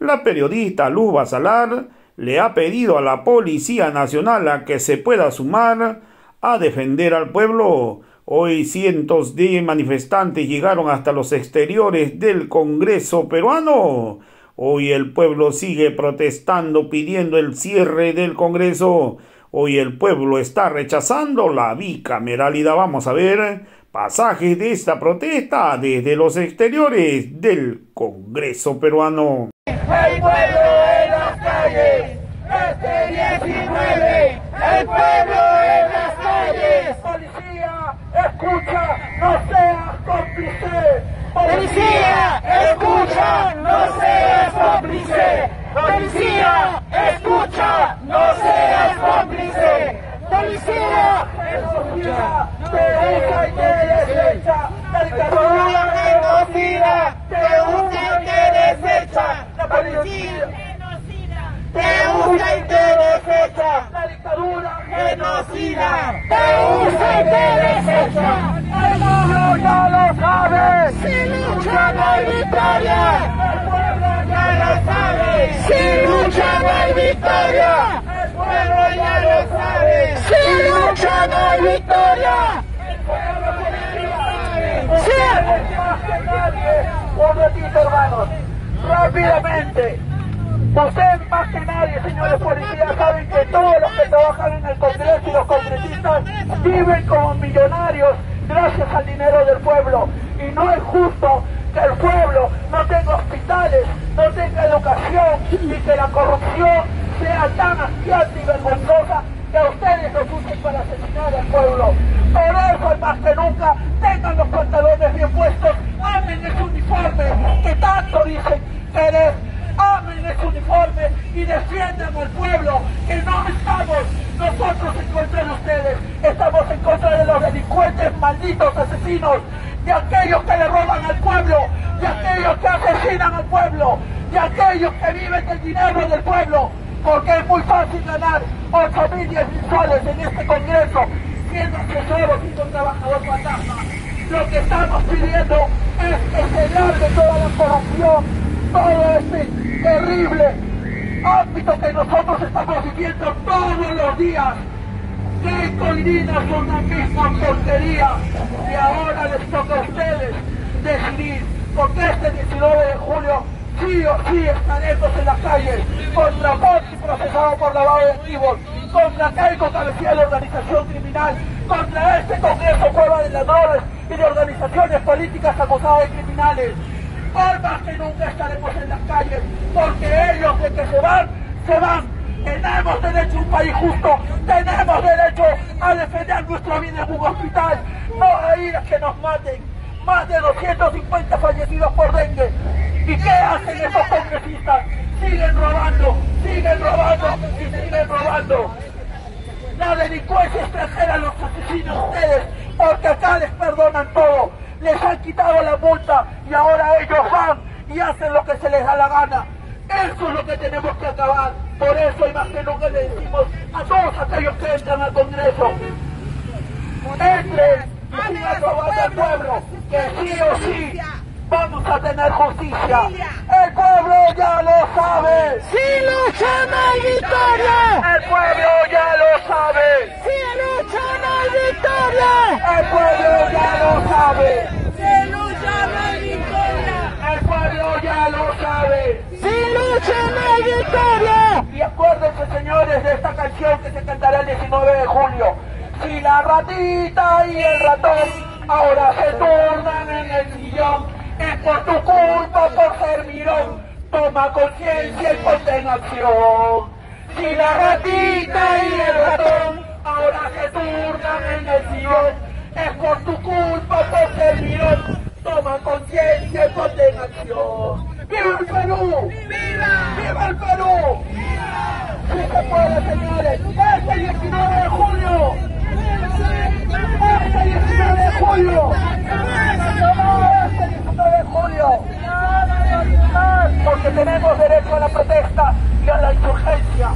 La periodista Luz Basalar le ha pedido a la Policía Nacional a que se pueda sumar a defender al pueblo. Hoy cientos de manifestantes llegaron hasta los exteriores del Congreso peruano. Hoy el pueblo sigue protestando pidiendo el cierre del Congreso. Hoy el pueblo está rechazando la bicameralidad. Vamos a ver pasajes de esta protesta desde los exteriores del Congreso peruano. El pueblo en las calles, este 19, el pueblo en las calles. Policía, escucha, no seas cómplice. Policía, escucha, no seas cómplice. Policía, escucha, no seas cómplice. Policía, escucha, te usa y te desecha. La dictadura genocida, te usa y te desecha. La policía te usa y te desecha. La dictadura genocida, te usa y te desecha. El pueblo ya lo sabe. Si lucha no hay victoria. El pueblo ya lo sabe. Si lucha no hay victoria. El pueblo ya lo sabe. Si lucha no hay victoria. Sí. Más que nadie. Un ratito, hermanos. Rápidamente. Ustedes más que nadie, señores policías, saben que todos los que trabajan en el Congreso y los congresistas viven como millonarios gracias al dinero del pueblo. Y no es justo que el pueblo no tenga hospitales, no tenga educación y que la corrupción sea tan asqueante y vergonzosa que a ustedes los usen para asesinar al pueblo. Por eso, más que nunca, tengan los pantalones bien puestos, amen ese uniforme que tanto dicen querer amen ese uniforme y defiendan al pueblo, que no estamos nosotros en contra de ustedes, estamos en contra de los delincuentes, malditos asesinos, de aquellos que le roban al pueblo, de aquellos que asesinan al pueblo, de aquellos que viven del dinero del pueblo, porque es muy fácil ganar 8 mil, 10 mil soles en este Congreso, siendo asesor o siendo trabajador fantasma. Lo que estamos pidiendo es que se largue toda la corrupción, todo este terrible ámbito que nosotros estamos viviendo todos los días. Que coordinas una misma porquería y ahora les toca a ustedes decidir, porque este 19 de julio sí o sí estaremos en las calles contra Ponzi procesado por lavado de activos, contra Caico cabecilla de organización criminal, contra este Congreso Cueva de Ladrones y de organizaciones políticas acusadas de criminales. Hoy más que nunca estaremos en las calles, porque ellos de que se van, se van. Tenemos derecho a un país justo, tenemos derecho a defender nuestro bien en un hospital, no a ir a que nos maten. Más de 250 fallecidos por dengue. ¿Y qué hacen esos congresistas? Siguen robando, siguen robando y siguen robando. La delincuencia extranjera los asesina a ustedes, porque acá les perdonan todo. Les han quitado la multa y ahora ellos van y hacen lo que se les da la gana. Eso es lo que tenemos que acabar. Por eso, y más que nunca, le decimos a todos aquellos que entran al Congreso, entren y robando al pueblo, que sí o sí vamos a tener justicia. El pueblo ya lo sabe. Si lucha no hay victoria. El pueblo ya lo sabe. Si lucha no hay victoria. El pueblo ya lo sabe. Si lucha no hay victoria. El pueblo ya lo sabe. Y acuérdense, señores, de esta canción que se cantará el 19 de julio. Si la ratita y el ratón ahora se turnan en el sillón, es por tu culpa, por ser mirón. Toma conciencia y ponte en acción. Si la ratita y el ratón ahora se turnan en el sillón, es por tu culpa, por ser mirón. Toma conciencia y ponte en acción. ¡Viva el Perú! ¡Viva! ¡Viva el Perú! ¡Viva! ¡Sí se puede, señores! ¡Este 19 de julio! ¡Este 19 de julio! ¡Este 19 de julio! Porque tenemos derecho a la protesta y a la insurgencia.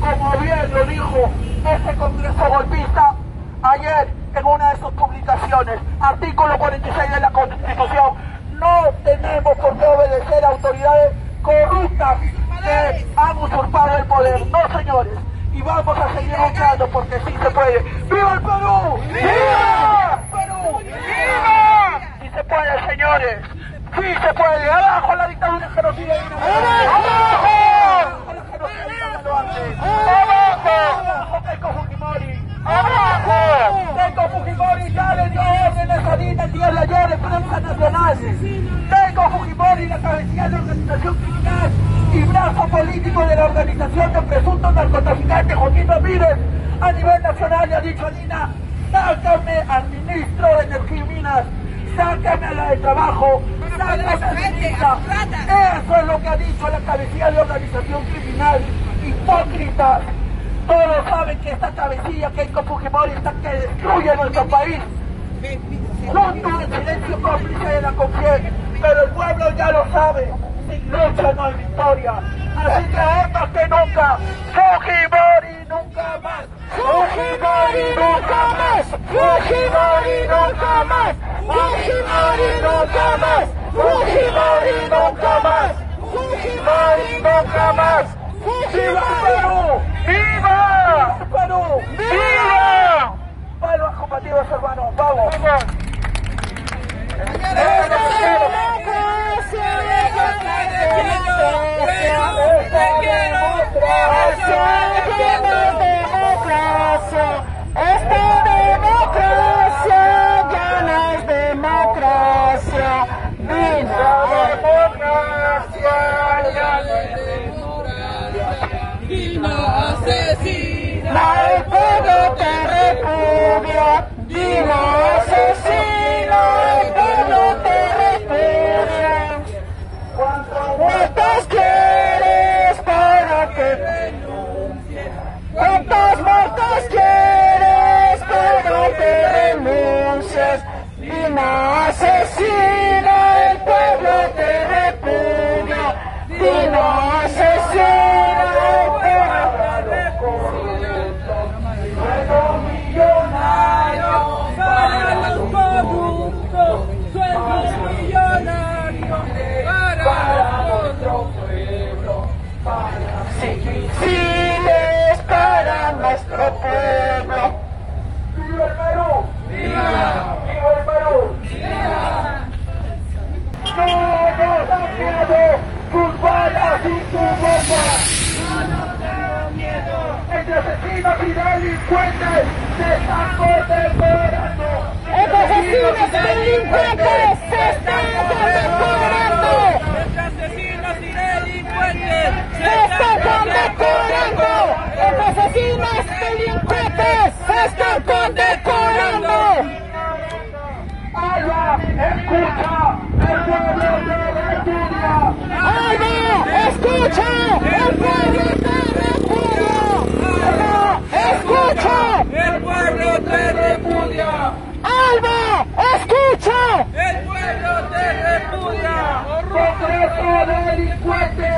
Como bien lo dijo este Congreso golpista ayer en una de sus publicaciones, artículo 46 de la Constitución, no tenemos por qué obedecer a autoridades corruptas que han usurpado el poder. No, señores. Y vamos a seguir luchando porque sí se puede. ¡Viva el Perú! ¡Viva! ¡Perú! ¡Viva! Sí se puede, señores. Sí se puede. ¡Abajo la dictadura genocida! ¡Abajo! ¡Abajo! ¡Abajo! ¡Abajo! Keiko Fujimori ya le dio órdenes a Dina el día de ayer en prensa nacional. Keiko Fujimori, la cabecilla de organización criminal y brazo político de la organización de presuntos narcotraficantes Joaquín Ramírez a nivel nacional le ha dicho a Dina, sácame al ministro de Energía y Minas, sácame a la de Trabajo, sácame a la ministra. Eso es lo que ha dicho la cabecilla de organización criminal. Hipócritas. Todos saben que esta cabecilla, Keiko Fujimori, está que destruye nuestro país. Junto en silencio cómplice de la confianza, pero el pueblo ya lo sabe. Sin lucha no hay victoria. Así que más que nunca, Fujimori nunca más. Fujimori nunca más. Fujimori nunca más. Fujimori nunca más. Fujimori nunca más. Fujimori nunca más. ¡Viva Perú! ¡Viva! ¡Perú! ¡Viva! Vamos, combativos hermanos, vamos. Esta Dino asesino, el pueblo te repudia. Dino asesino, el pueblo te repudia. Sueldo millonario para los corruptos, sueldo millonario para nuestro pueblo, para para nuestro pueblo. ¡Viva el Perú! ¡Viva! ¡Viva el Perú! ¡No nos da miedo balas y tu bomba! ¡No da miedo! ¡Entre asesinos y delincuentes se están condecorando! ¡Entre asesinos y delincuentes se están condecorando! Entre asesinos y delincuentes ¡Se están condecorando! ¡Entre asesinos y delincuentes se están condecorando! ¡Alba, escucha! ¡El pueblo te repudia! ¡Alba, escucha! ¡El pueblo te repudia! ¡Alba, escucha! El pueblo te repudia. ¡Alba, escucha! El pueblo te repudia. ¡Congreso delincuente!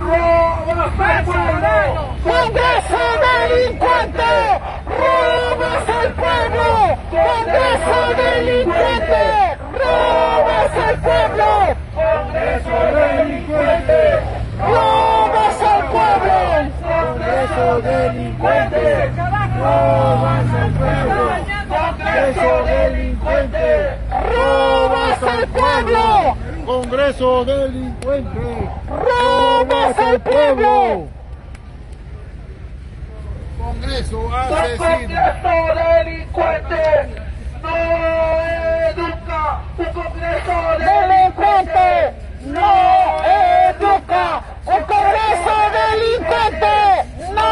¡Robas al pueblo! ¡Congreso delincuente! ¡Robas al pueblo! ¡Congreso delincuente! ¡Robas al pueblo! ¡Congreso delincuente! ¡Robas al pueblo! ¡Congreso delincuente! ¡Robas al pueblo! ¡Congreso delincuente! ¡Robas al pueblo! Congreso delincuente. ¡Robas al pueblo! Congreso asesino. ¡Congreso delincuente! ¡No educa! ¡Un congreso ¡Delincuente! ¡No educa! ¡Un congreso delincuente! ¡No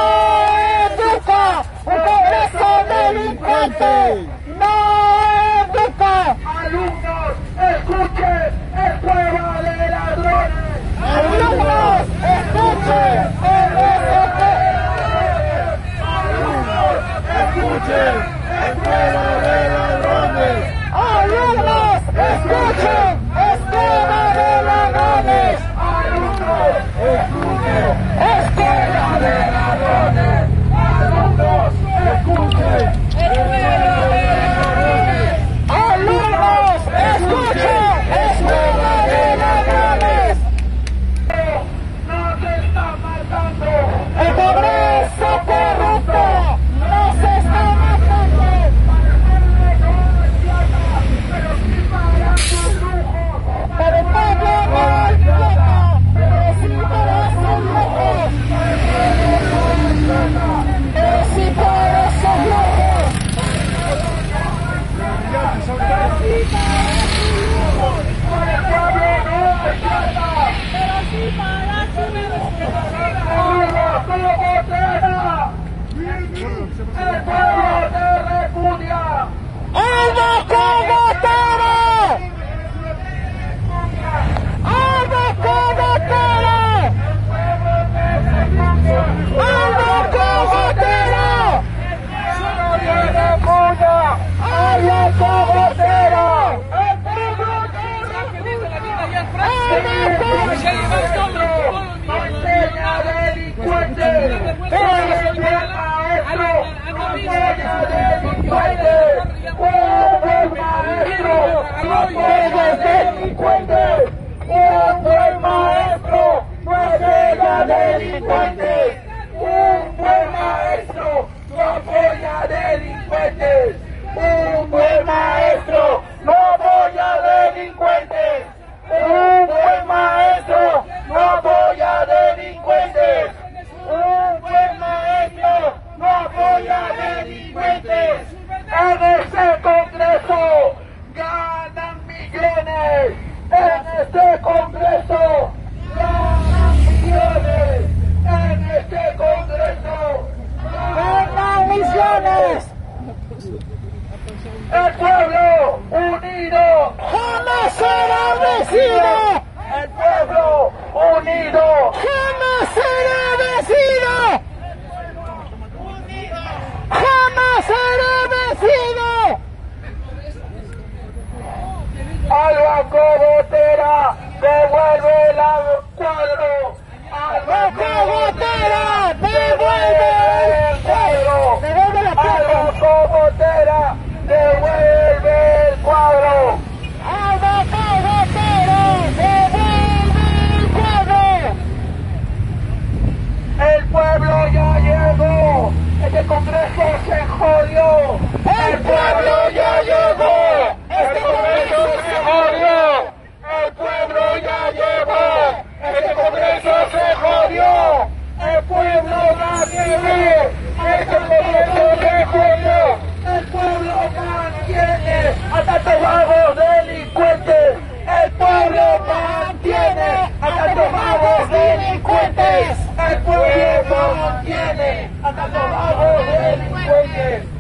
educa! ¡Un congreso delincuente! lo decida el pueblo unido. Jamás será vencido. Jamás será vencido. A la cogotera devuelve el cuadro. A la cogotera devuelve el pueblo. El pueblo mantiene a tantos vagos delincuentes. El pueblo mantiene a tantos vagos delincuentes. El pueblo mantiene a tantos vagos delincuentes.